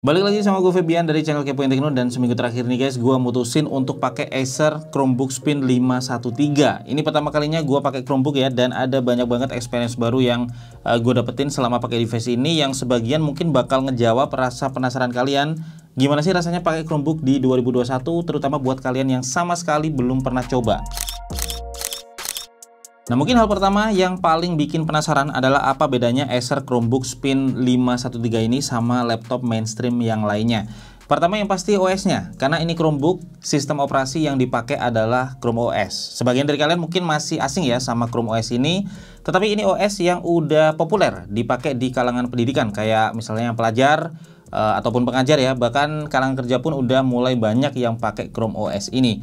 Balik lagi sama gue Febian dari channel Kepoin Tekno dan seminggu terakhir nih guys gue mutusin untuk pakai Acer Chromebook Spin 513 Ini pertama kalinya gue pakai Chromebook ya dan ada banyak banget experience baru yang uh, gue dapetin selama pakai device ini yang sebagian mungkin bakal ngejawab rasa penasaran kalian. Gimana sih rasanya pakai Chromebook di 2021 terutama buat kalian yang sama sekali belum pernah coba Nah mungkin hal pertama yang paling bikin penasaran adalah apa bedanya Acer Chromebook Spin 513 ini sama laptop mainstream yang lainnya. Pertama yang pasti OS-nya, karena ini Chromebook, sistem operasi yang dipakai adalah Chrome OS. Sebagian dari kalian mungkin masih asing ya sama Chrome OS ini, tetapi ini OS yang udah populer dipakai di kalangan pendidikan, kayak misalnya yang pelajar, uh, ataupun pengajar ya, bahkan kalangan kerja pun udah mulai banyak yang pakai Chrome OS ini.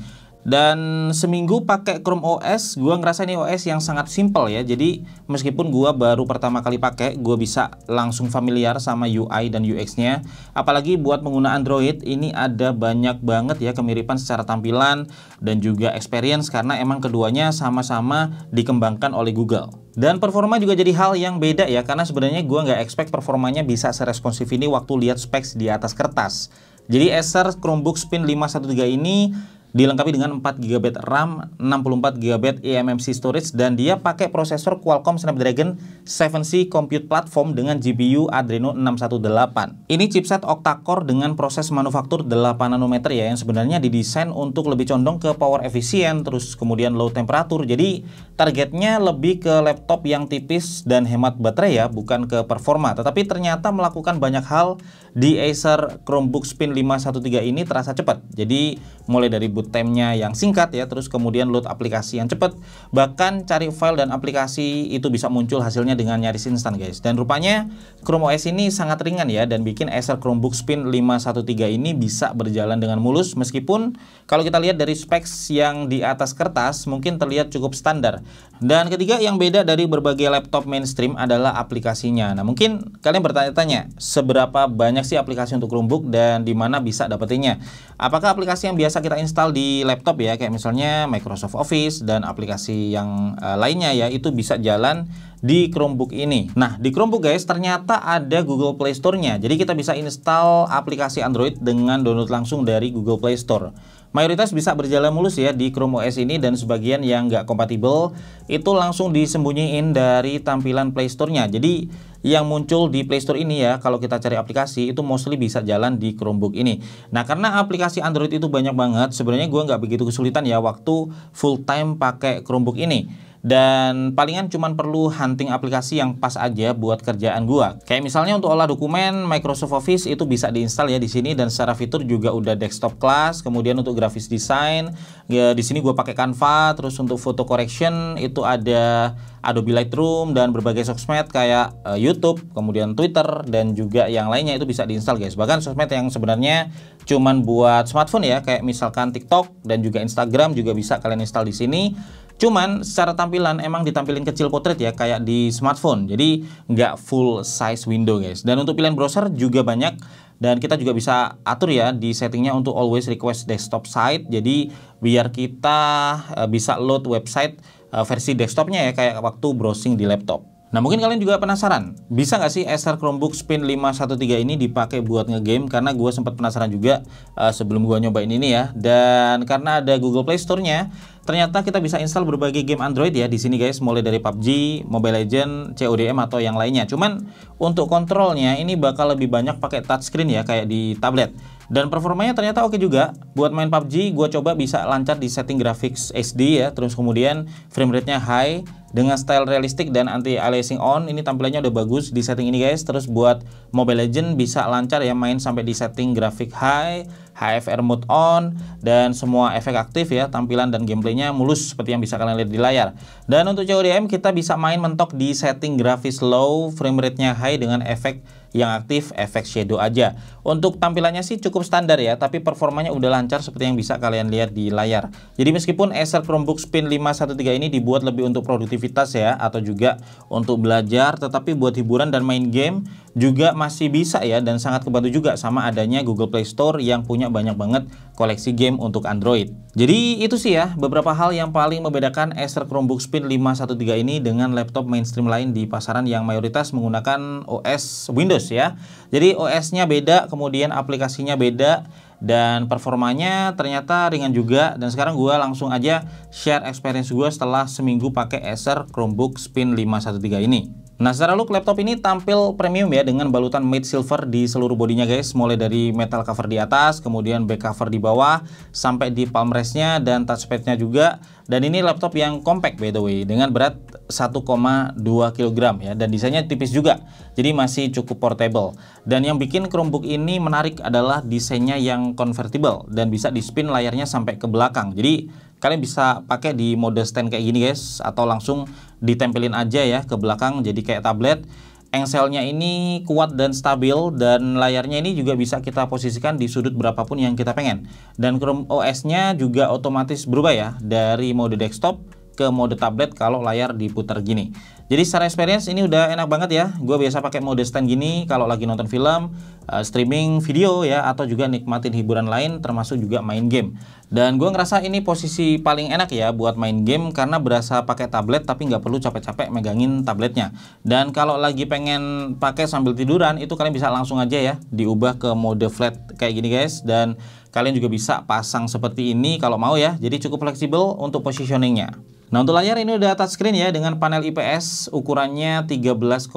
Dan seminggu pakai Chrome OS, gue ngerasa ini OS yang sangat simple ya. Jadi meskipun gue baru pertama kali pakai, gue bisa langsung familiar sama UI dan UX-nya. Apalagi buat pengguna Android, ini ada banyak banget ya kemiripan secara tampilan dan juga experience karena emang keduanya sama-sama dikembangkan oleh Google. Dan performa juga jadi hal yang beda ya, karena sebenarnya gue nggak expect performanya bisa seresponsif ini waktu lihat specs di atas kertas. Jadi Acer Chromebook Spin 513 ini dilengkapi dengan 4 GB RAM, 64 GB eMMC storage dan dia pakai prosesor Qualcomm Snapdragon 7C Compute Platform dengan GPU Adreno 618. Ini chipset octa-core dengan proses manufaktur 8 nanometer ya yang sebenarnya didesain untuk lebih condong ke power efisien terus kemudian low temperatur. Jadi targetnya lebih ke laptop yang tipis dan hemat baterai ya, bukan ke performa. Tetapi ternyata melakukan banyak hal di Acer Chromebook Spin 513 ini terasa cepat. Jadi mulai dari boot time-nya yang singkat ya, terus kemudian load aplikasi yang cepat, bahkan cari file dan aplikasi itu bisa muncul hasilnya dengan nyaris instan guys. Dan rupanya Chrome OS ini sangat ringan ya dan bikin Acer Chromebook Spin 513 ini bisa berjalan dengan mulus meskipun kalau kita lihat dari specs yang di atas kertas mungkin terlihat cukup standar. Dan ketiga yang beda dari berbagai laptop mainstream adalah aplikasinya. Nah, mungkin kalian bertanya-tanya, seberapa banyak sih aplikasi untuk Chromebook dan di mana bisa dapetinnya? Apakah aplikasi yang biasa kita install di laptop ya, kayak misalnya Microsoft Office dan aplikasi yang uh, lainnya ya, itu bisa jalan di Chromebook ini. Nah, di Chromebook guys ternyata ada Google Play Store-nya. Jadi kita bisa install aplikasi Android dengan download langsung dari Google Play Store. Mayoritas bisa berjalan mulus ya di Chrome OS ini dan sebagian yang nggak kompatibel itu langsung disembunyiin dari tampilan Play Store-nya. Jadi yang muncul di Play Store ini ya kalau kita cari aplikasi itu mostly bisa jalan di Chromebook ini. Nah karena aplikasi Android itu banyak banget sebenarnya gue nggak begitu kesulitan ya waktu full time pakai Chromebook ini dan palingan cuman perlu hunting aplikasi yang pas aja buat kerjaan gua. Kayak misalnya untuk olah dokumen Microsoft Office itu bisa diinstal ya di sini dan secara fitur juga udah desktop class. Kemudian untuk grafis design ya di sini gua pakai Canva, terus untuk photo correction itu ada Adobe Lightroom dan berbagai sosmed kayak uh, YouTube, kemudian Twitter dan juga yang lainnya itu bisa diinstal guys. Bahkan sosmed yang sebenarnya cuman buat smartphone ya kayak misalkan TikTok dan juga Instagram juga bisa kalian install di sini Cuman secara tampilan emang ditampilin kecil potret ya kayak di smartphone. Jadi nggak full size window guys. Dan untuk pilihan browser juga banyak dan kita juga bisa atur ya di settingnya untuk always request desktop site. Jadi biar kita uh, bisa load website uh, versi desktopnya ya kayak waktu browsing di laptop. Nah mungkin kalian juga penasaran, bisa nggak sih Acer Chromebook Spin 513 ini dipakai buat ngegame? Karena gue sempat penasaran juga uh, sebelum gue nyobain ini ya. Dan karena ada Google Play Store-nya, ternyata kita bisa install berbagai game Android ya di sini guys, mulai dari PUBG, Mobile Legend, CODM atau yang lainnya. Cuman untuk kontrolnya ini bakal lebih banyak pakai touchscreen ya kayak di tablet. Dan performanya ternyata oke juga. Buat main PUBG, gue coba bisa lancar di setting graphics HD ya, terus kemudian frame rate-nya high dengan style realistik dan anti aliasing on ini tampilannya udah bagus di setting ini guys terus buat Mobile Legend bisa lancar ya main sampai di setting grafik high HFR mode on dan semua efek aktif ya tampilan dan gameplaynya mulus seperti yang bisa kalian lihat di layar. Dan untuk CODM kita bisa main mentok di setting grafis low frame rate nya high dengan efek yang aktif efek shadow aja. Untuk tampilannya sih cukup standar ya, tapi performanya udah lancar seperti yang bisa kalian lihat di layar. Jadi meskipun Acer Chromebook Spin 513 ini dibuat lebih untuk produktivitas ya, atau juga untuk belajar, tetapi buat hiburan dan main game juga masih bisa ya, dan sangat kebantu juga sama adanya Google Play Store yang punya banyak banget koleksi game untuk Android. Jadi itu sih ya, beberapa hal yang paling membedakan Acer Chromebook Spin 513 ini dengan laptop mainstream lain di pasaran yang mayoritas menggunakan OS Windows Windows ya. Jadi OS-nya beda, kemudian aplikasinya beda dan performanya ternyata ringan juga dan sekarang gue langsung aja share experience gue setelah seminggu pakai Acer Chromebook Spin 513 ini. Nah secara look laptop ini tampil premium ya dengan balutan matte silver di seluruh bodinya guys. Mulai dari metal cover di atas kemudian back cover di bawah sampai di palm restnya dan touchpadnya juga. Dan ini laptop yang compact by the way dengan berat 1,2 kg ya dan desainnya tipis juga jadi masih cukup portable. Dan yang bikin Chromebook ini menarik adalah desainnya yang convertible dan bisa di spin layarnya sampai ke belakang. Jadi kalian bisa pakai di mode stand kayak gini guys. Atau langsung ditempelin aja ya ke belakang jadi kayak tablet. Engselnya ini kuat dan stabil dan layarnya ini juga bisa kita posisikan di sudut berapapun yang kita pengen. Dan Chrome OS nya juga otomatis berubah ya dari mode desktop ke mode tablet kalau layar diputar gini jadi secara experience ini udah enak banget ya. Gue biasa pakai mode stand gini kalau lagi nonton film, uh, streaming video ya, atau juga nikmatin hiburan lain termasuk juga main game. Dan gue ngerasa ini posisi paling enak ya buat main game karena berasa pakai tablet tapi nggak perlu capek-capek megangin tabletnya. Dan kalau lagi pengen pakai sambil tiduran itu kalian bisa langsung aja ya diubah ke mode flat kayak gini guys. Dan kalian juga bisa pasang seperti ini kalau mau ya. Jadi cukup fleksibel untuk positioningnya. Nah untuk layar ini udah touchscreen ya dengan panel IPS ukurannya 13,3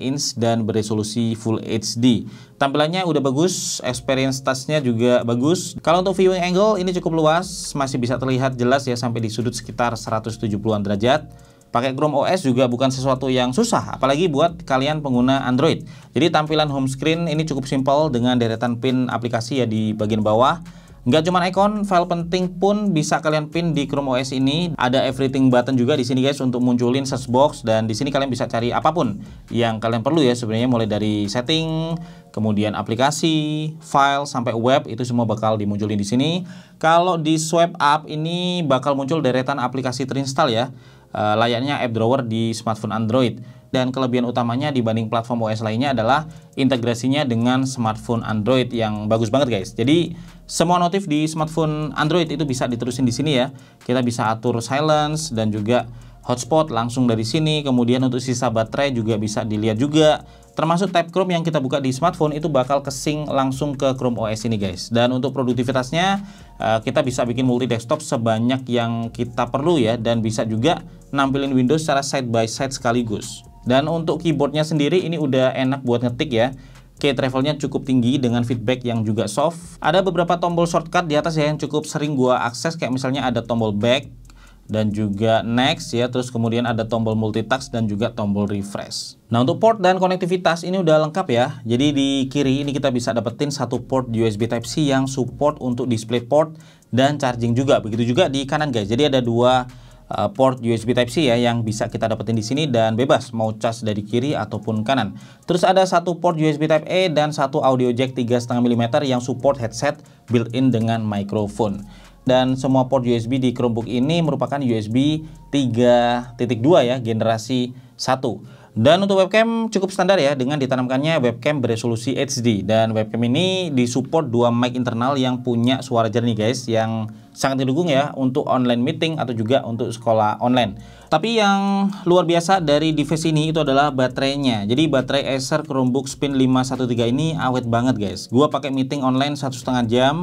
inch dan beresolusi Full HD. Tampilannya udah bagus, experience touchnya juga bagus. Kalau untuk viewing angle ini cukup luas, masih bisa terlihat jelas ya sampai di sudut sekitar 170-an derajat. Pakai Chrome OS juga bukan sesuatu yang susah, apalagi buat kalian pengguna Android. Jadi tampilan home screen ini cukup simpel dengan deretan pin aplikasi ya di bagian bawah Nggak cuma icon, file penting pun bisa kalian pin di Chrome OS ini. Ada everything button juga di sini guys untuk munculin search box dan di sini kalian bisa cari apa pun yang kalian perlu ya sebenarnya mulai dari setting, kemudian aplikasi, file sampai web itu semua bakal dimunculin di sini. Kalau di swipe up ini bakal muncul deretan aplikasi terinstall ya. Uh, layaknya app drawer di smartphone Android dan kelebihan utamanya dibanding platform OS lainnya adalah integrasinya dengan smartphone Android yang bagus banget guys. Jadi semua notif di smartphone Android itu bisa diterusin di sini ya. Kita bisa atur silence dan juga hotspot langsung dari sini. Kemudian untuk sisa baterai juga bisa dilihat juga. Termasuk tab Chrome yang kita buka di smartphone itu bakal kesing langsung ke Chrome OS ini guys. Dan untuk produktivitasnya eh, kita bisa bikin multi desktop sebanyak yang kita perlu ya dan bisa juga nampilin Windows secara side by side sekaligus. Dan untuk keyboardnya sendiri ini udah enak buat ngetik ya. Key travelnya cukup tinggi dengan feedback yang juga soft. Ada beberapa tombol shortcut di atas ya yang cukup sering gua akses kayak misalnya ada tombol back dan juga next ya terus kemudian ada tombol multitask dan juga tombol refresh. Nah untuk port dan konektivitas ini udah lengkap ya. Jadi di kiri ini kita bisa dapetin satu port USB Type C yang support untuk display port dan charging juga. Begitu juga di kanan guys. Jadi ada dua uh, port USB Type C ya yang bisa kita dapetin di sini dan bebas mau cas dari kiri ataupun kanan. Terus ada satu port USB Type A dan satu audio jack 3,5 mm yang support headset built-in dengan microphone. Dan semua port USB di Chromebook ini merupakan USB 3.2 ya generasi 1. Dan untuk webcam cukup standar ya dengan ditanamkannya webcam beresolusi HD dan webcam ini disupport dua mic internal yang punya suara jernih guys yang sangat didukung ya untuk online meeting atau juga untuk sekolah online. Tapi yang luar biasa dari device ini itu adalah baterainya. Jadi baterai Acer Chromebook Spin 513 ini awet banget guys. Gua pakai meeting online satu setengah jam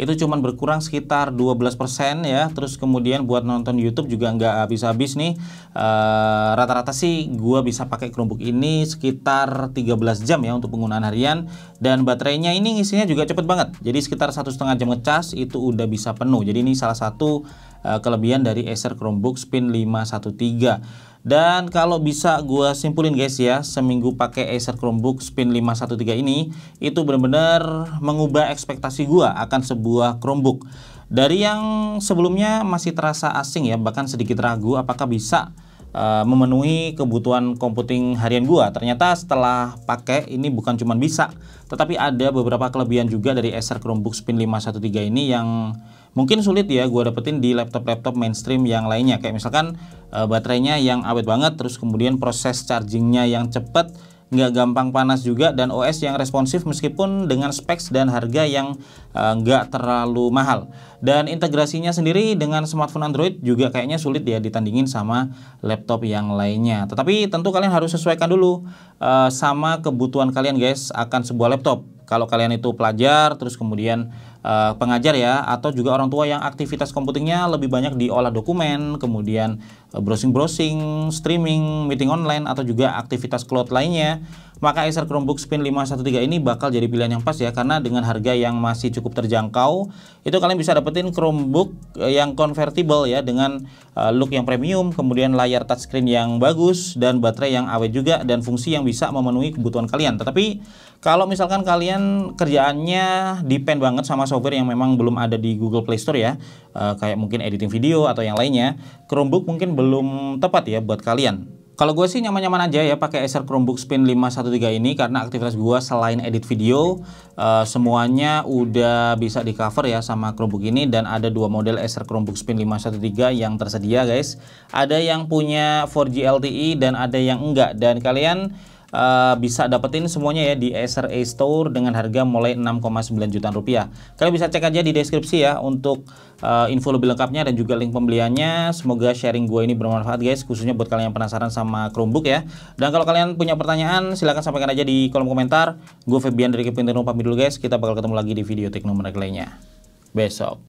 itu cuma berkurang sekitar 12% ya. Terus kemudian buat nonton YouTube juga nggak habis-habis nih. Eh, rata-rata uh, sih gua bisa pakai Chromebook ini sekitar 13 jam ya untuk penggunaan harian dan baterainya ini ngisinya juga cepet banget. Jadi sekitar satu setengah jam ngecas itu udah bisa penuh. Jadi ini salah satu uh, kelebihan dari Acer Chromebook Spin 513 dan kalau bisa gue simpulin guys ya seminggu pakai Acer Chromebook Spin 513 ini itu benar-benar mengubah ekspektasi gue akan sebuah Chromebook. Dari yang sebelumnya masih terasa asing ya bahkan sedikit ragu apakah bisa uh, memenuhi kebutuhan computing harian gua. Ternyata setelah pakai ini bukan cuma bisa, tetapi ada beberapa kelebihan juga dari Acer Chromebook Spin 513 ini yang mungkin sulit ya gue dapetin di laptop-laptop mainstream yang lainnya kayak misalkan e, baterainya yang awet banget terus kemudian proses chargingnya yang cepet nggak gampang panas juga dan OS yang responsif meskipun dengan specs dan harga yang uh, nggak terlalu mahal. Dan integrasinya sendiri dengan smartphone Android juga kayaknya sulit ya ditandingin sama laptop yang lainnya. Tetapi tentu kalian harus sesuaikan dulu uh, sama kebutuhan kalian guys akan sebuah laptop. Kalau kalian itu pelajar terus kemudian uh, pengajar ya atau juga orang tua yang aktivitas komputingnya lebih banyak diolah dokumen, kemudian browsing-browsing, streaming, meeting online atau juga aktivitas cloud lainnya maka Acer Chromebook Spin 513 ini bakal jadi pilihan yang pas ya karena dengan harga yang masih cukup terjangkau itu kalian bisa dapetin Chromebook eh, yang convertible ya dengan uh, look yang premium kemudian layar touchscreen yang bagus dan baterai yang awet juga dan fungsi yang bisa memenuhi kebutuhan kalian. Tetapi kalau misalkan kalian kerjaannya depend banget sama software yang memang belum ada di Google Play Store ya uh, kayak mungkin editing video atau yang lainnya Chromebook mungkin belum tepat ya buat kalian kalau gue sih nyaman-nyaman aja ya pakai Acer Chromebook Spin 513 ini karena aktivitas gue selain edit video uh, semuanya udah bisa di cover ya sama Chromebook ini dan ada dua model Acer Chromebook Spin 513 yang tersedia guys. Ada yang punya 4G LTE dan ada yang enggak dan kalian uh, bisa dapetin semuanya ya di Acer A Store dengan harga mulai 6,9 jutaan rupiah. Kalian bisa cek aja di deskripsi ya untuk uh, info lebih lengkapnya dan juga link pembeliannya. Semoga sharing gue ini bermanfaat guys, khususnya buat kalian yang penasaran sama Chromebook ya. Dan kalau kalian punya pertanyaan, silahkan sampaikan aja di kolom komentar. Gue Febian dari Kepinterno pamit dulu guys, kita bakal ketemu lagi di video teknologi lainnya besok.